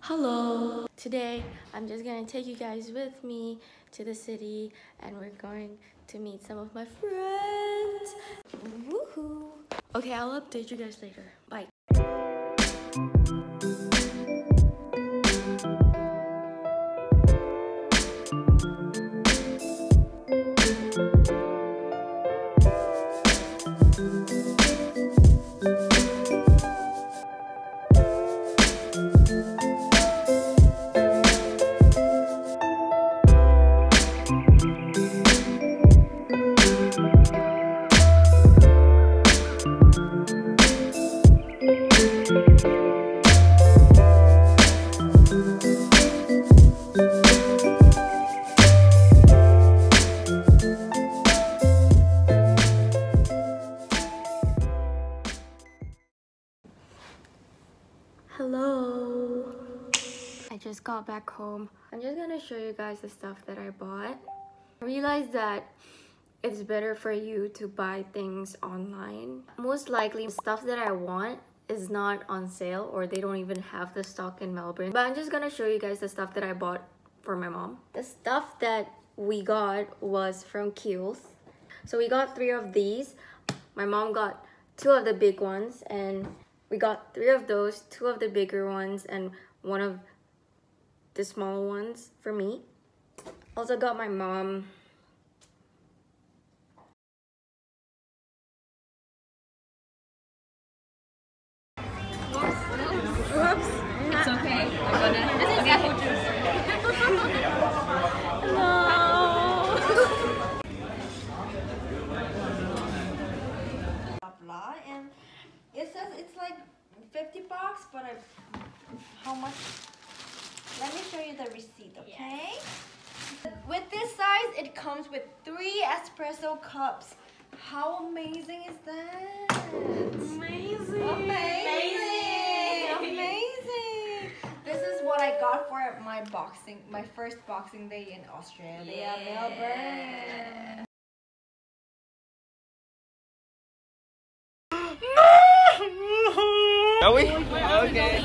Hello! Today I'm just gonna take you guys with me to the city and we're going to meet some of my friends. Woohoo! Okay, I'll update you guys later. Bye. Just got back home. I'm just gonna show you guys the stuff that I bought. I realized that it's better for you to buy things online. Most likely stuff that I want is not on sale or they don't even have the stock in Melbourne. But I'm just gonna show you guys the stuff that I bought for my mom. The stuff that we got was from Kiehl's. So we got three of these. My mom got two of the big ones and we got three of those, two of the bigger ones, and one of the small ones for me. Also got my mom Oops. It's okay. I'm gonna. This is apple juice. blah blah and it says it's like 50 bucks but I how much let me show you the receipt okay? With this size it comes with three espresso cups. How amazing is that? Amazing. amazing. Amazing. This is what I got for my boxing my first boxing day in Australia Melbourne Are we? Okay.